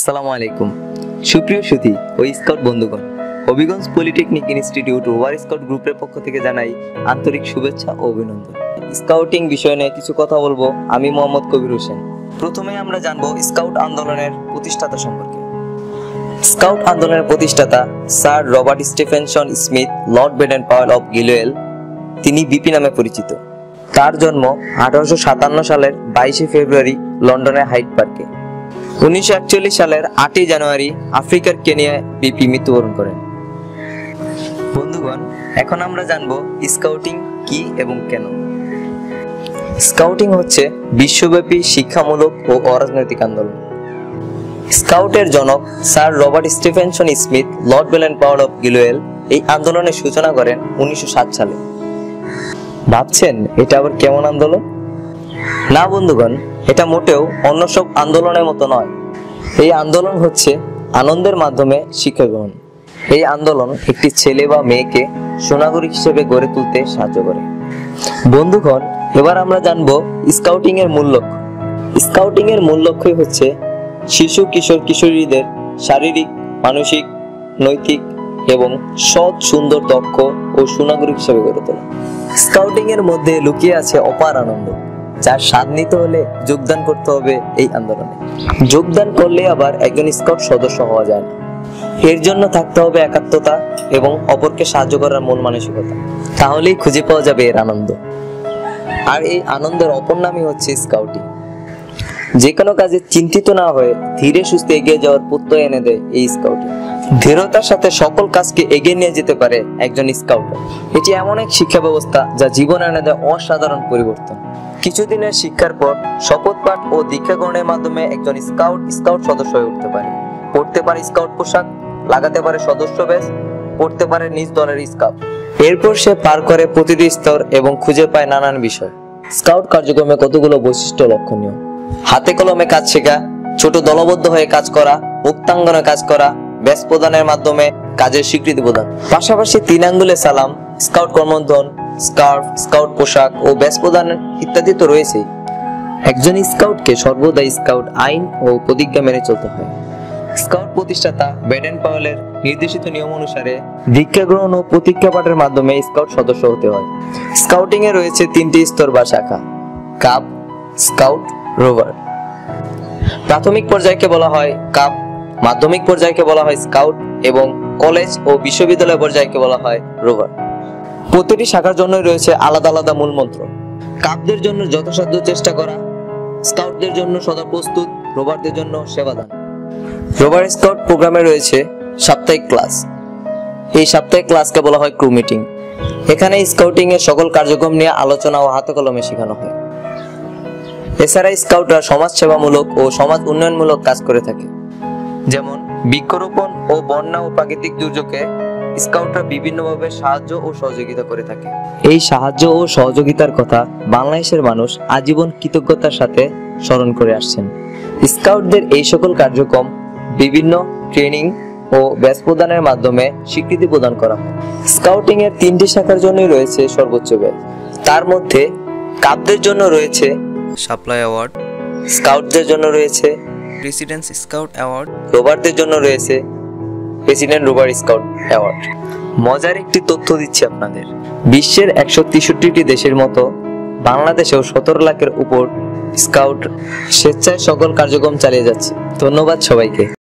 আসসালামু আলাইকুম। সুপ্রিয় সুধী ও স্কাউট বন্ধুগণ, হবিগঞ্জ পলিটেকনিক ইনস্টিটিউট ওয়ার স্কাউট গ্রুপের পক্ষ থেকে জানাই আন্তরিক শুভেচ্ছা ও অভিনন্দন। স্কাউটিং বিষয় নিয়ে কিছু কথা বলব, আমি মোহাম্মদ কবির হোসেন। প্রথমে আমরা জানব স্কাউট আন্দোলনের প্রতিষ্ঠাতা সম্পর্কে। স্কাউট আন্দোলনের প্রতিষ্ঠাতা Sir Robert Stephenson Smyth, Lord Baden Powell of Gilwell তিনি বিপি নামে পরিচিত। তার জন্ম আঠারোশো সাতান্ন সালের বাইশে ফেব্রুয়ারি লন্ডনের হাইট পার্কে। উনিশশো একচল্লিশ সালের আটই জানুয়ারি আফ্রিকার কেনিয়ায় বিপি মৃত্যুবরণ করেন। বন্ধুগণ, এখন আমরা জানব স্কাউটিং কি এবং কেন? স্কাউটিং হচ্ছে বিশ্বব্যাপী শিক্ষামূলক ও অরাজনৈতিক আন্দোলন। স্কাউটের জনক Sir Robert Stephenson Smyth, Lord Baden Powell of Gilwell এই আন্দোলনের সূচনা করেন উনিশশো সাত সালে। ভাবছেন এটা আবার কেমন আন্দোলন? না বন্ধুগণ এটা মোটেও অন্য সব আন্দোলনের মতো নয়। এই আন্দোলন হচ্ছে আনন্দের মাধ্যমে শিক্ষা গ্রহণ। এই আন্দোলন একটি ছেলে বা মেয়েকে সোনাগরিক হিসেবে গড়ে তুলতে সাহায্য করে। বন্ধুগণ, এবার আমরা জানব স্কাউটিং এর মূল লক্ষ্য। স্কাউটিং এর মূল লক্ষ্যই হচ্ছে শিশু, কিশোর, কিশোরীদের শারীরিক, মানসিক, নৈতিক এবং সৎ, সুন্দর, দক্ষ ও সুনাগরিক হিসেবে গড়ে তোলা। স্কাউটিং এর মধ্যে লুকিয়ে আছে অপার আনন্দ। যার স্বাদ নিতে হলে যোগদান করতে হবে এই আন্দোলনে। যোগদান করলে আবার একজন স্কাউট সদস্য হওয়া যায় না। এর জন্য থাকতে হবে একাত্মতা এবং অপরকে সাহায্য করার মন মানসিকতা। তাহলেই খুঁজে পাওয়া যাবে এর আনন্দ। আর এই আনন্দের অপর নামই হচ্ছে স্কাউটিং যে কোনো কাজে চিন্তিত না হয়ে ধীরে সুস্থে এগিয়ে যাওয়ার প্রত্যয় এনে দেয় এই স্কাউটিং দৃঢ়তার সাথে সকল কাজকে এগিয়ে নিয়ে যেতে পারে একজন স্কাউট এটি এমন এক শিক্ষা ব্যবস্থা যা জীবনে এনে দেয় অসাধারণ পরিবর্তন। কিছুদিনের শিক্ষার পর শপথ পাঠ ও দীক্ষা গ্রহণের মাধ্যমে একজন স্কাউট স্কাউট সদস্য হয়ে উঠতে পারে। পড়তে পারে স্কাউট পোশাক, লাগাতে পারে সদস্য বেশ পড়তে পারে নিজ দলের স্কাউট এরপর সে পার করে প্রতিটি স্তর এবং খুঁজে পায় নানান বিষয়। স্কাউট কার্যক্রমে কতগুলো বৈশিষ্ট্য লক্ষণীয়? হাতে কলমে কাজ শেখা, ছোট দলবদ্ধ হয়ে কাজ করা মুক্তাঙ্গনে কাজ করা, ব্যাস প্রদানের মাধ্যমে কাজের স্বীকৃতি প্রদান। পাশাপাশি তিন আঙ্গুলে সালাম, স্কাউট কর্মধন, স্কার্ফ, স্কাউট পোশাক ও ব্যাস প্রদান ইত্যাদি তো রয়েছেই একজন স্কাউটকে সর্বদা স্কাউট আইন ও প্রতিজ্ঞা মেনে চলতে হয়। স্কাউট প্রতিষ্ঠাতা বেডেন পাওয়েলের নির্দেশিত নিয়ম অনুসারে দীক্ষা গ্রহণ ও প্রতিজ্ঞা পাঠের মাধ্যমে স্কাউট সদস্য হতে হয়। স্কাউটিং এ রয়েছে তিনটি স্তর বা শাখা। Cub, scout rover. প্রাথমিক পর্যায়কে বলা হয় কাপ, মাধ্যমিক পর্যায়কে বলা হয় স্কাউট এবং কলেজ ও বিশ্ববিদ্যালয় পর্যায়কে বলা হয় রোভার। প্রতিটি শাখার জন্য রয়েছে আলাদা আলাদা মূল মন্ত্র কাপদের জন্য যথাসাধ্য চেষ্টা করা, স্কাউটদের জন্য সদা প্রস্তুত, রোভারদের জন্য সেবাদান। রোভার স্কাউট প্রোগ্রামে রয়েছে সাপ্তাহিক ক্লাস। এই সাপ্তাহিক ক্লাসকে বলা হয় ক্রু মিটিং। এখানে স্কাউটিং এর সকল কার্যক্রম নিয়ে আলোচনা ও হাতে কলমে শেখানো হয়। এছাড়া স্কাউটরা সমাজ সেবামূলক ও সমাজ উন্নয়নমূলক কাজ করে থাকে। যেমন বৃক্ষরোপণ ও বন্যা ও প্রাকৃতিক দুর্যোগে স্কাউটরা বিভিন্নভাবে সাহায্য ও সহযোগিতা করে থাকে। এই সাহায্য ও সহযোগিতার কথা বাংলাদেশের মানুষ আজীবন কৃতজ্ঞতার সাথে স্মরণ করে আসছেন। স্কাউটদের এই সকল কার্যক্রম বিভিন্ন ট্রেনিং ও ব্যাস প্রদানের মাধ্যমে স্বীকৃতি প্রদান করা হয়। স্কাউটিং এর তিনটি শাখার জন্যই রয়েছে সর্বোচ্চ ব্যাস তার মধ্যে কাপদের জন্য রয়েছে সাপ্লাই অ্যাওয়ার্ড। স্কাউটদের জন্য রয়েছে। প্রেসিডেন্টস স্কাউট অ্যাওয়ার্ড রোবারদের জন্য রয়েছে। প্রেসিডেন্ট রোবার স্কাউট অ্যাওয়ার্ড মজার একটি তথ্য দিচ্ছি আপনাদের। বিশ্বের একশো তেষট্টিটি দেশের মতো বাংলাদেশেও সতেরো লাখের উপর স্কাউট স্বেচ্ছায় সকল কার্যক্রম চালিয়ে যাচ্ছে। ধন্যবাদ সবাইকে।